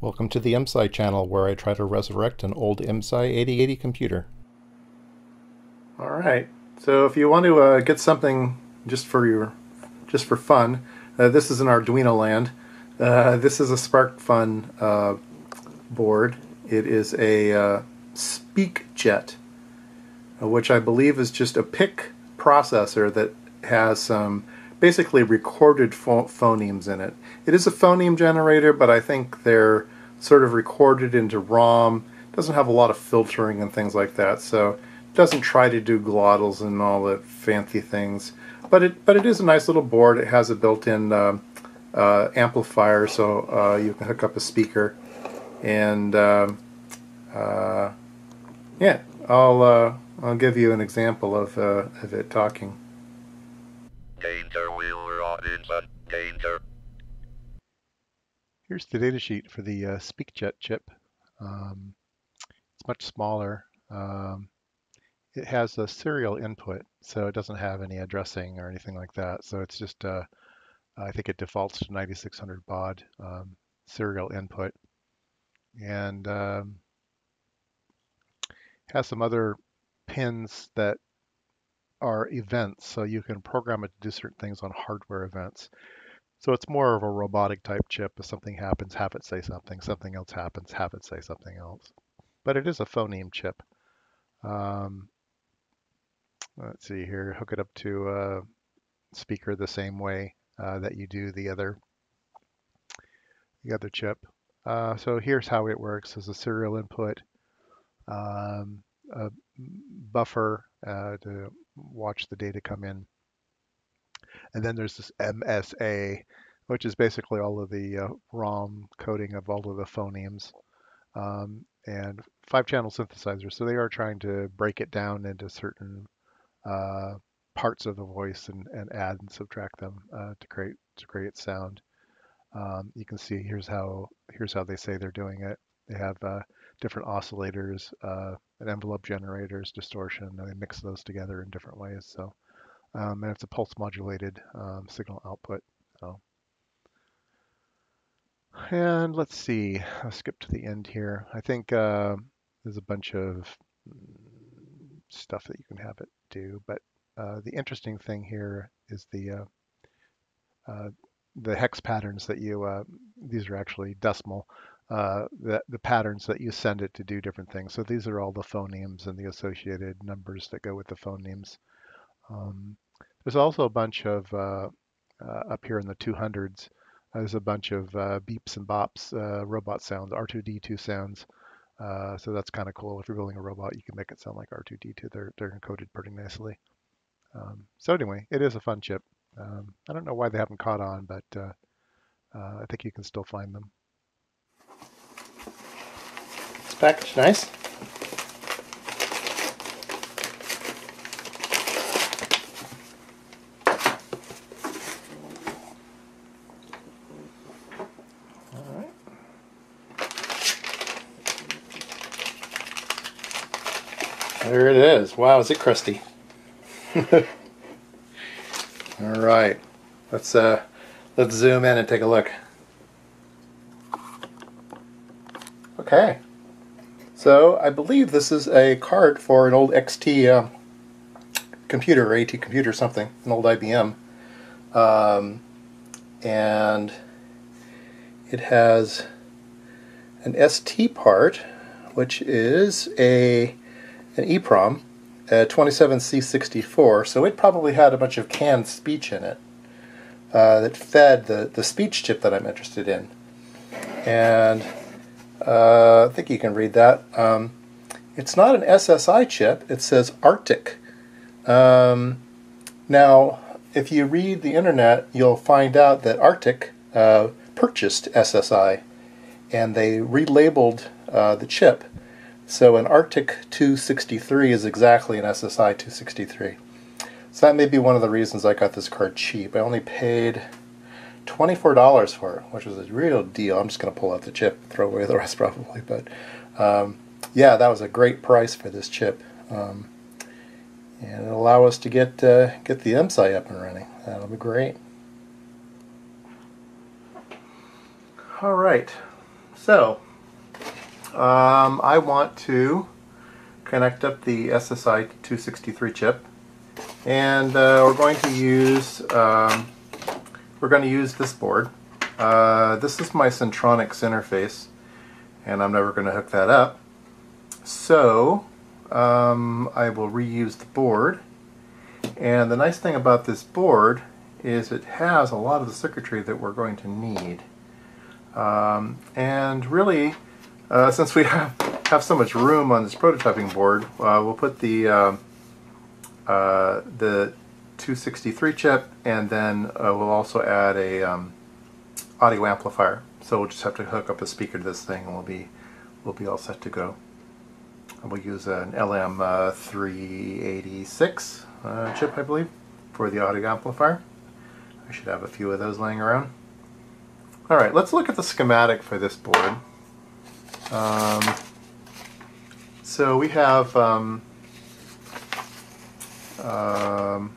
Welcome to the IMSAI channel where I try to resurrect an old IMSAI 8080 computer. Alright, so if you want to uh, get something just for your, just for fun, uh, this is an Arduino land. Uh, this is a SparkFun uh, board. It is a uh, SpeakJet, uh, which I believe is just a PIC processor that has some basically recorded pho phonemes in it. It is a phoneme generator, but I think they're sort of recorded into ROM. It doesn't have a lot of filtering and things like that, so it doesn't try to do glottals and all the fancy things. But it but it is a nice little board. It has a built-in uh, uh, amplifier, so uh, you can hook up a speaker, and um, uh, yeah, I'll uh, I'll give you an example of uh, of it talking. Danger Will Robinson. Danger. Here's the datasheet for the uh, SpeakJet chip. Um, it's much smaller. Um, it has a serial input, so it doesn't have any addressing or anything like that. So it's just, uh, I think it defaults to 9600 baud um, serial input. And um, has some other pins that are events, so you can program it to do certain things on hardware events. So it's more of a robotic type chip. If something happens, have it say something. Something else happens, have it say something else. But it is a phoneme chip. Um, let's see here. Hook it up to a speaker the same way uh, that you do the other the other chip. Uh, so here's how it works: as a serial input, um, a buffer uh, to watch the data come in. And then there's this MSA, which is basically all of the uh, ROM coding of all of the phonemes. Um, and five channel synthesizer. So they are trying to break it down into certain uh, parts of the voice and, and add and subtract them uh, to create to create sound. Um, you can see here's how here's how they say they're doing it. They have uh, different oscillators, uh, and envelope generators, distortion, and they mix those together in different ways. So, um, and it's a pulse modulated um, signal output. So, and let's see, I'll skip to the end here. I think uh, there's a bunch of stuff that you can have it do, but uh, the interesting thing here is the uh, uh the hex patterns that you, uh, these are actually decimal, uh, the, the patterns that you send it to do different things. So these are all the phonemes and the associated numbers that go with the phonemes. Um, there's also a bunch of, uh, uh, up here in the 200s, there's a bunch of uh, beeps and bops, uh, robot sounds, R2D2 sounds. Uh, so that's kind of cool. If you're building a robot, you can make it sound like R2D2. They're, they're encoded pretty nicely. Um, so anyway, it is a fun chip. Um, I don't know why they haven't caught on, but I think you can still find them. It's package nice. There it is. Wow, is it crusty. Alright. Let's uh let's zoom in and take a look. Okay. So I believe this is a card for an old XT uh, computer, or AT computer something, an old IBM. Um, and it has an ST part, which is a an EEPROM, a 27C64, so it probably had a bunch of canned speech in it uh, that fed the, the speech chip that I'm interested in. And uh, I think you can read that. Um, it's not an SSI chip. It says Artic. Um, now, if you read the internet, you'll find out that Artic uh, purchased SSI, and they relabeled uh, the chip. So an Artic 263 is exactly an SSI 263. So that may be one of the reasons I got this card cheap. I only paid $24 for it, which was a real deal. I'm just going to pull out the chip, throw away the rest probably. But um, yeah, that was a great price for this chip. Um, and it'll allow us to get uh, get the IMSAI up and running. That'll be great. All right. So, um, I want to connect up the SSI 263 chip, and uh, we're going to use um, we're going to use this board. Uh, this is my Centronics interface, and I'm never going to hook that up. So um, I will reuse the board. And the nice thing about this board is it has a lot of the circuitry that we're going to need. Um, and really, uh, since we have, have so much room on this prototyping board, uh, we'll put the uh, uh the 263 chip, and then uh, we'll also add a um, audio amplifier. So we'll just have to hook up a speaker to this thing, and we'll be we'll be all set to go. We'll use an LM386 uh, chip, I believe, for the audio amplifier. I should have a few of those laying around. Alright, let's look at the schematic for this board. Um, so we have um, um,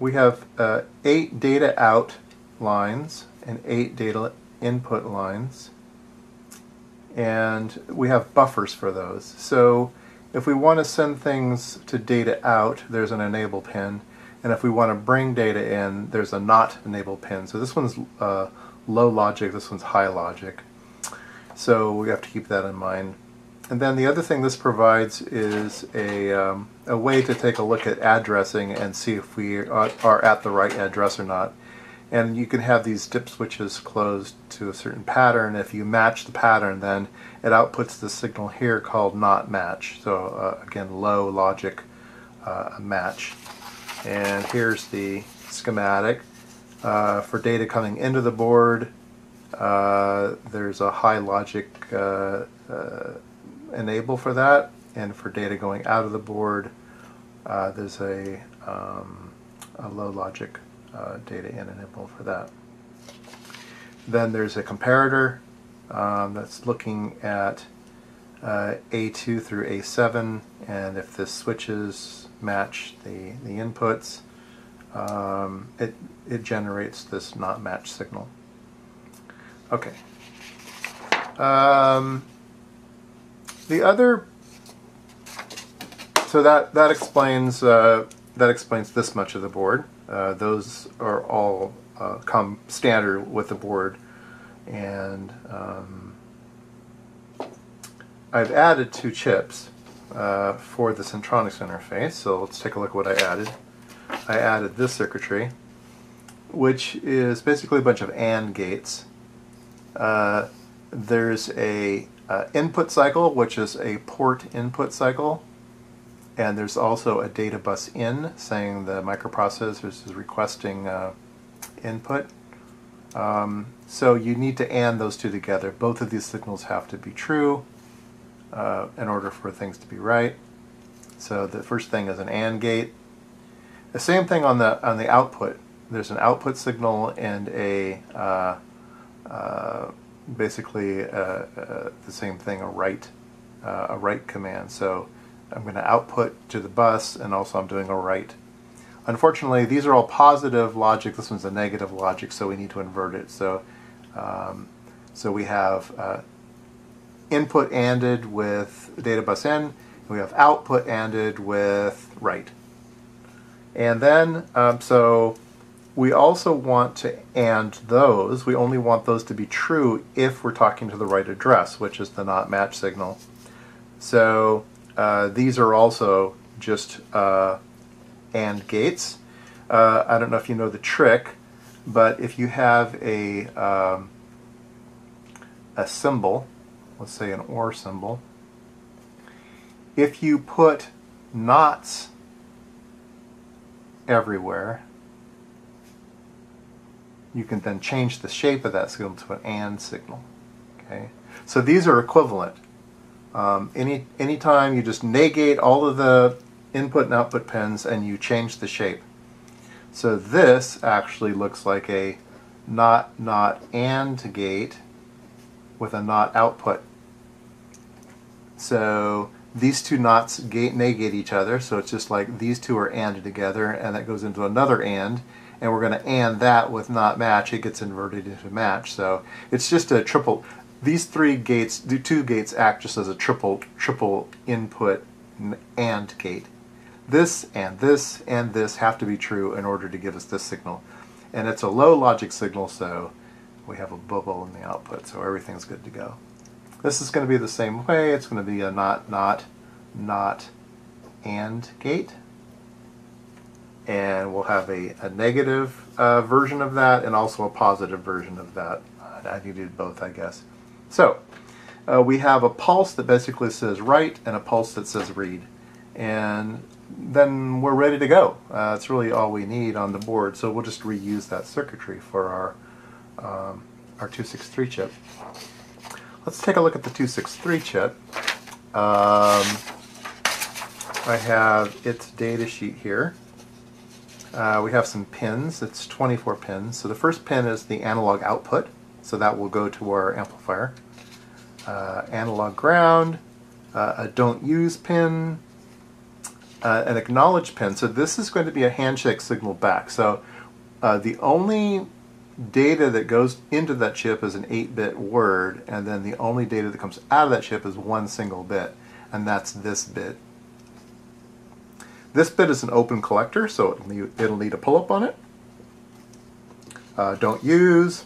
we have uh, eight data out lines and eight data input lines and we have buffers for those. So if we want to send things to data out, there's an enable pin, and if we want to bring data in, there's a not enable pin. So this one's uh, low logic, this one's high logic. So we have to keep that in mind. And then the other thing this provides is a, um, a way to take a look at addressing and see if we are, at the right address or not. And you can have these dip switches closed to a certain pattern. If you match the pattern, then it outputs the signal here called not match. So uh, again, low logic uh, match. And here's the schematic. Uh, for data coming into the board, uh, there's a high logic uh, uh, enable for that. And for data going out of the board, there's a, um, a low logic uh, data in enable for that. Then there's a comparator um, that's looking at uh, A2 through A7 and if the switches match the, the inputs um, it, it generates this not match signal. Okay. Um, the other so that that explains uh, that explains this much of the board. Uh, those are all uh, come standard with the board. And um, I've added two chips uh, for the Centronics interface. So let's take a look at what I added. I added this circuitry, which is basically a bunch of AND gates. Uh, there's a uh, input cycle, which is a port input cycle and there's also a data bus in saying the microprocessor is requesting uh, input. Um, so you need to AND those two together. Both of these signals have to be true uh, in order for things to be right. So the first thing is an AND gate. The same thing on the on the output. There's an output signal and a uh, basically uh, uh, the same thing, a write a write command. So I'm going to output to the bus, and also I'm doing a write. Unfortunately, these are all positive logic. This one's a negative logic, so we need to invert it. So, um, so we have uh, input ANDed with data bus and we have output ANDed with write. And then, um, so we also want to AND those. We only want those to be true if we're talking to the right address, which is the not match signal. So uh, these are also just uh, AND gates. Uh, I don't know if you know the trick, but if you have a, um, a symbol, let's say an OR symbol, if you put knots everywhere, you can then change the shape of that signal to an AND signal. Okay, So these are equivalent. Um, any anytime you just negate all of the input and output pins and you change the shape. So this actually looks like a not not and gate with a not output. So these two knots gate negate each other, so it's just like these two are ANDed together, and that goes into another AND, and we're going to AND that with not match, it gets inverted into match. So it's just a triple. These three gates, the two gates act just as a triple triple input AND gate. This and this and this have to be true in order to give us this signal. And it's a low logic signal, so we have a bubble in the output, so everything's good to go. This is going to be the same way. It's going to be a not, not, not, AND gate and we'll have a, a negative uh, version of that and also a positive version of that. Uh, I needed both, I guess. So uh, we have a pulse that basically says write and a pulse that says read. And then we're ready to go. Uh, that's really all we need on the board. So we'll just reuse that circuitry for our, um, our 263 chip. Let's take a look at the 263 chip. Um, I have its data sheet here. Uh, we have some pins. It's 24 pins. So the first pin is the analog output. So that will go to our amplifier. Uh, analog ground, uh, a don't use pin, uh, an acknowledge pin. So this is going to be a handshake signal back. So uh, the only data that goes into that chip is an 8-bit word, and then the only data that comes out of that chip is one single bit, and that's this bit. This bit is an open collector, so it'll need, it'll need a pull-up on it. Uh, don't use.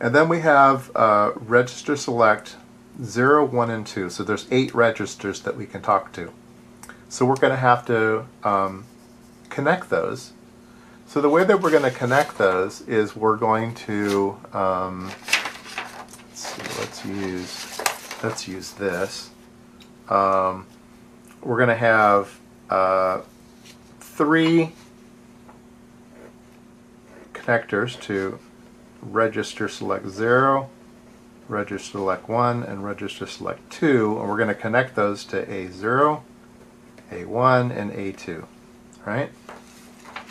And then we have uh, register select 0, 1, and 2. So there's eight registers that we can talk to. So we're going to have to um, connect those. So the way that we're going to connect those is we're going to um, let's see, let's use let's use this. Um, we're going to have uh, three connectors to register select 0, register select 1, and register select 2, and we're going to connect those to A0, A1, and A2. Right?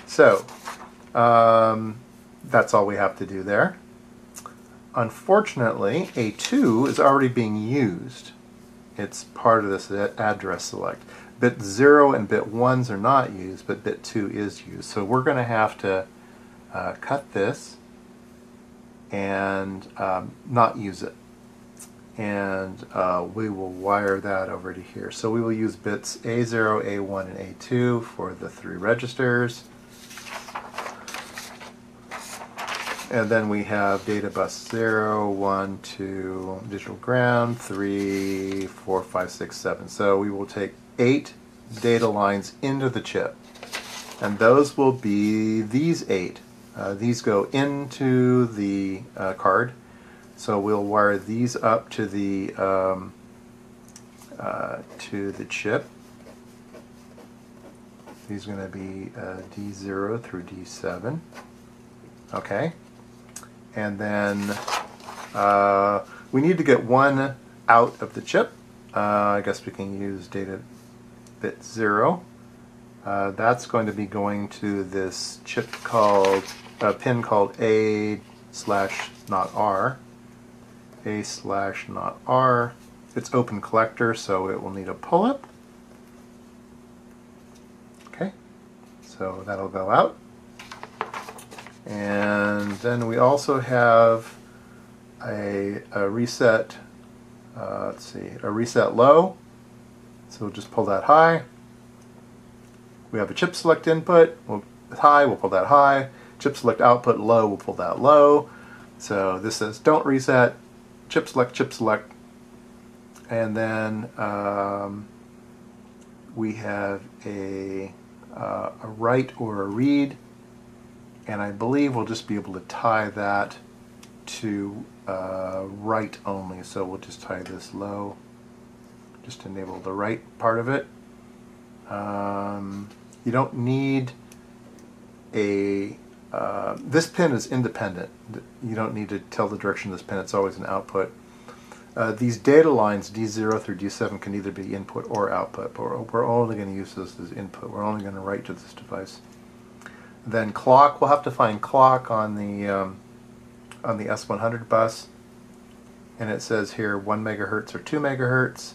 So, um, that's all we have to do there. Unfortunately, A2 is already being used. It's part of this address select. Bit 0 and bit 1s are not used, but bit 2 is used. So we're going to have to uh, cut this and um, not use it. And uh, we will wire that over to here. So we will use bits A0, A1, and A2 for the three registers. And then we have data bus 0, 1, 2, digital ground, 3, 4, 5, 6, 7. So we will take eight data lines into the chip. And those will be these eight. Uh, these go into the uh, card. So we'll wire these up to the um, uh, to the chip. These are going to be uh, D0 through D7. Okay. And then uh, we need to get one out of the chip. Uh, I guess we can use data bit 0. Uh, that's going to be going to this chip called, a pin called A slash not R. A slash not R. It's open collector, so it will need a pull-up. Okay, so that'll go out. And then we also have a, a reset, uh, let's see, a reset low so we'll just pull that high. We have a chip select input, we'll, high, we'll pull that high. Chip select output low, we'll pull that low. So this says don't reset, chip select, chip select. And then um, we have a, uh, a write or a read. And I believe we'll just be able to tie that to uh, write only. So we'll just tie this low just enable the right part of it. Um, you don't need a, uh, this pin is independent. You don't need to tell the direction of this pin, it's always an output. Uh, these data lines, D0 through D7, can either be input or output, but we're only going to use this as input. We're only going to write to this device. Then clock, we'll have to find clock on the, um, on the S100 bus. And it says here 1 megahertz or 2 megahertz.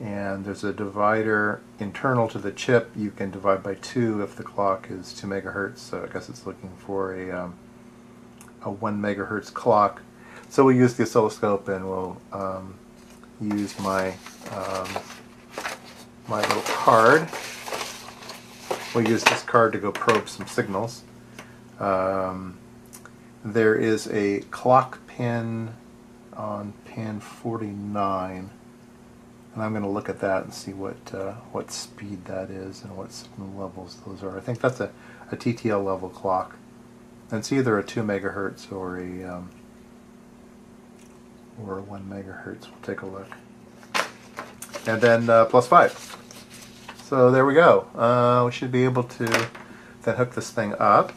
and there's a divider internal to the chip. You can divide by two if the clock is two megahertz. So I guess it's looking for a um, a one megahertz clock. So we'll use the oscilloscope and we'll um, use my um, my little card. We'll use this card to go probe some signals. Um, there is a clock pin on pin 49 and I'm going to look at that and see what uh, what speed that is and what signal levels those are. I think that's a, a TTL level clock. And it's either a 2 megahertz or a um, or a 1 megahertz. We'll take a look. And then uh, plus 5. So there we go. Uh, we should be able to then hook this thing up.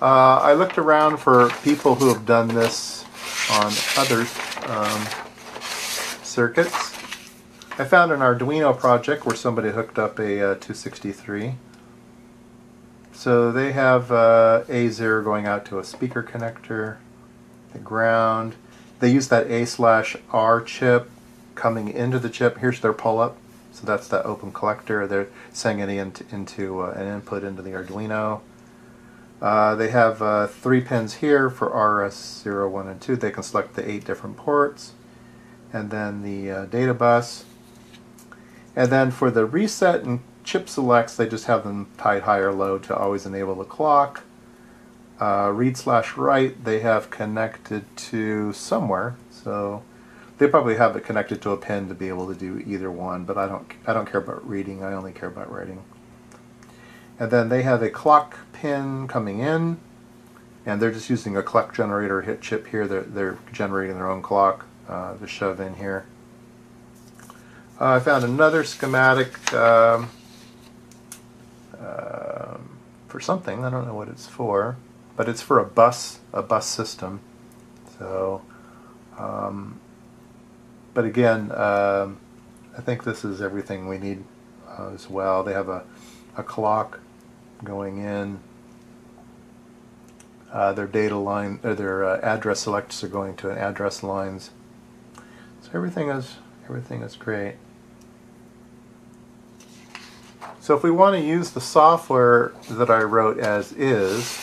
Uh, I looked around for people who have done this on other um, circuits. I found an Arduino project where somebody hooked up a uh, 263. So they have uh, A0 going out to a speaker connector, the ground. They use that A slash R chip coming into the chip. Here's their pull-up. So that's that open collector. They're sending it into, into uh, an input into the Arduino. Uh, they have uh, three pins here for RS0, 1, and 2. They can select the eight different ports. And then the uh, data bus. And then for the reset and chip selects, they just have them tied high or low to always enable the clock. Uh, read slash write, they have connected to somewhere. So they probably have it connected to a pin to be able to do either one, but I don't, I don't care about reading, I only care about writing. And then they have a clock pin coming in, and they're just using a clock generator hit chip here. They're, they're generating their own clock uh, to shove in here. Uh, I found another schematic um, uh, for something. I don't know what it's for, but it's for a bus, a bus system. So, um, but again, um, I think this is everything we need uh, as well. They have a, a clock going in. Uh, their data line, or their uh, address selects are going to an address lines. So everything is everything is great. So if we want to use the software that I wrote as is,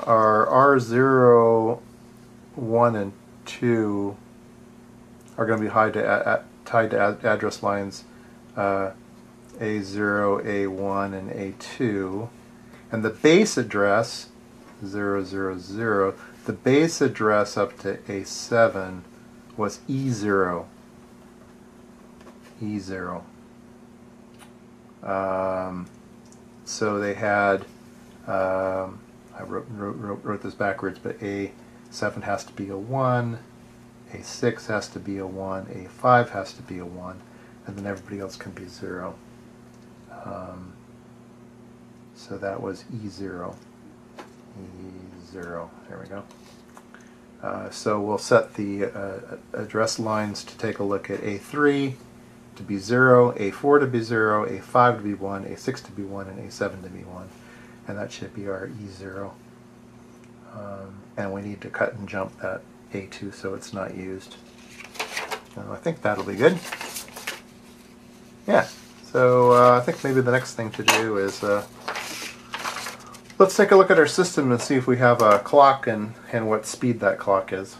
our R0, 1, and 2 are going to be tied to, tied to ad address lines uh, A0, A1, and A2. And the base address, 000, the base address up to A7 was E0. E0. Um, so they had, um, I wrote, wrote, wrote, this backwards, but A7 has to be a 1, A6 has to be a 1, A5 has to be a 1, and then everybody else can be 0. Um, so that was E0. E0, there we go. Uh, so we'll set the uh, address lines to take a look at A3, to be 0, A4 to be 0, A5 to be 1, A6 to be 1, and A7 to be 1. And that should be our E0. Um, and we need to cut and jump that A2 so it's not used. I think that'll be good. Yeah, so uh, I think maybe the next thing to do is uh, let's take a look at our system and see if we have a clock and, and what speed that clock is.